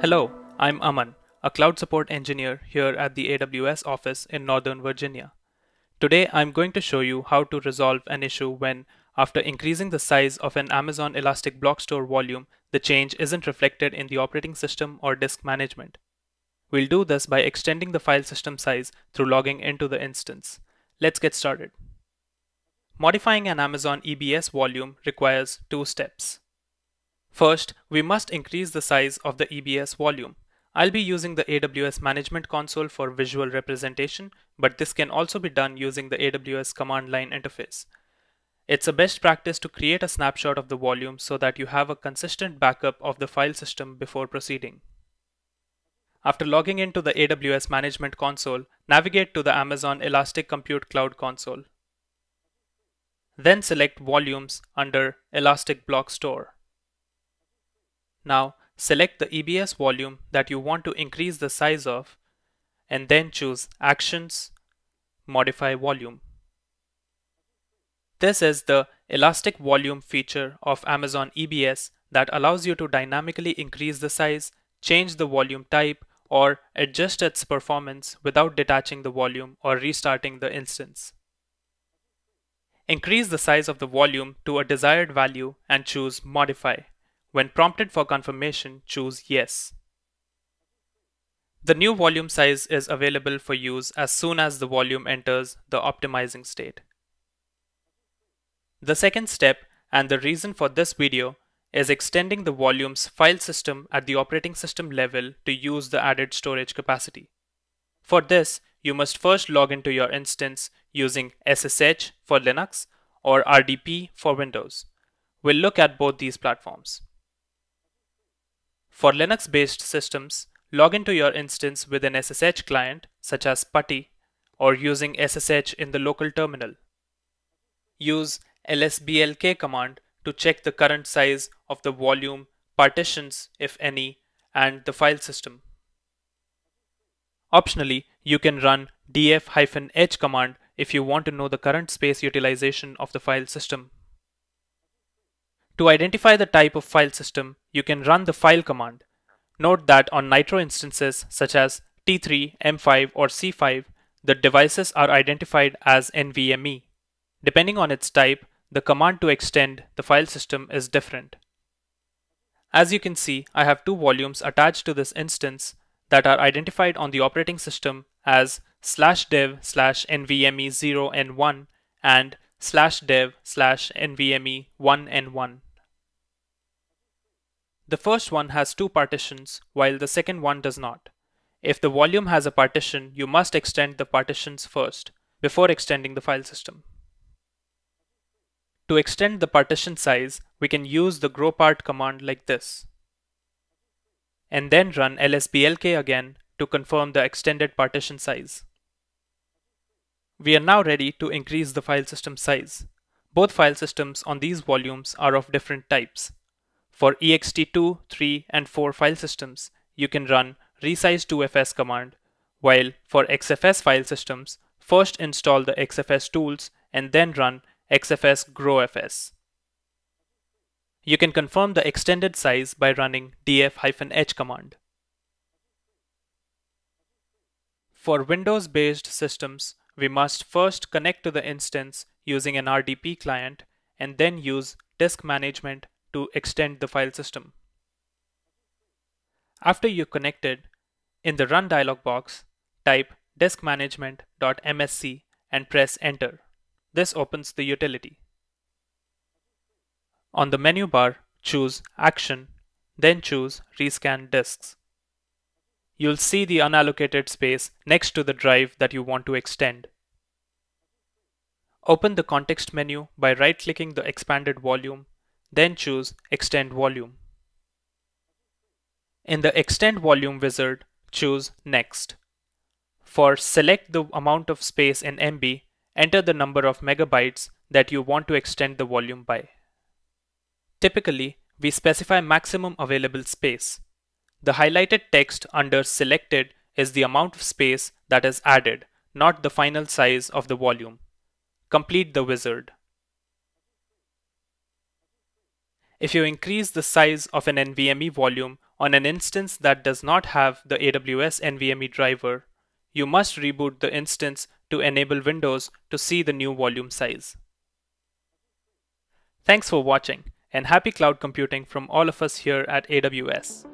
Hello, I'm Aman, a cloud support engineer here at the AWS office in Northern Virginia. Today I'm going to show you how to resolve an issue when, after increasing the size of an Amazon Elastic Block Store volume, the change isn't reflected in the operating system or disk management. We'll do this by extending the file system size through logging into the instance. Let's get started. Modifying an Amazon EBS volume requires two steps. First, we must increase the size of the EBS volume. I'll be using the AWS Management Console for visual representation, but this can also be done using the AWS command line interface. It's a best practice to create a snapshot of the volume so that you have a consistent backup of the file system before proceeding. After logging into the AWS Management Console, navigate to the Amazon Elastic Compute Cloud console. Then select Volumes under Elastic Block Store. Now select the EBS volume that you want to increase the size of and then choose Actions, Modify Volume. This is the Elastic Volume feature of Amazon EBS that allows you to dynamically increase the size, change the volume type, or adjust its performance without detaching the volume or restarting the instance. Increase the size of the volume to a desired value and choose Modify. When prompted for confirmation, choose Yes. The new volume size is available for use as soon as the volume enters the optimizing state. The second step, and the reason for this video, is extending the volume's file system at the operating system level to use the added storage capacity. For this, you must first log into your instance using SSH for Linux or RDP for Windows. We'll look at both these platforms. For Linux-based systems, log into your instance with an SSH client, such as PuTTY, or using SSH in the local terminal. Use lsblk command to check the current size of the volume, partitions, if any, and the file system. Optionally, you can run df-h command if you want to know the current space utilization of the file system. To identify the type of file system, you can run the file command. Note that on Nitro instances such as T3, M5 or C5, the devices are identified as NVMe. Depending on its type, the command to extend the file system is different. As you can see, I have two volumes attached to this instance that are identified on the operating system as slash dev slash nvme0n1 and slash dev slash nvme1n1. The first one has two partitions, while the second one does not. If the volume has a partition, you must extend the partitions first, before extending the file system. To extend the partition size, we can use the growpart command like this. And then run lsblk again to confirm the extended partition size. We are now ready to increase the file system size. Both file systems on these volumes are of different types. For ext2, 3, and 4 file systems, you can run resize2fs command, while for XFS file systems, first install the XFS tools and then run XFS growfs. You can confirm the extended size by running df-h command. For Windows-based systems, we must first connect to the instance using an RDP client and then use disk management to extend the file system. After you connected, in the Run dialog box, type diskmanagement.msc and press Enter. This opens the utility. On the menu bar, choose Action, then choose Rescan Disks. You'll see the unallocated space next to the drive that you want to extend. Open the context menu by right-clicking the expanded volume then choose Extend Volume. In the Extend Volume wizard, choose Next. For select the amount of space in MB, enter the number of megabytes that you want to extend the volume by. Typically, we specify maximum available space. The highlighted text under Selected is the amount of space that is added, not the final size of the volume. Complete the wizard. If you increase the size of an NVMe volume On an instance that does not have the AWS NVMe driver, you must reboot the instance to enable Windows to see the new volume size. Thanks for watching and happy cloud computing from all of us here at AWS.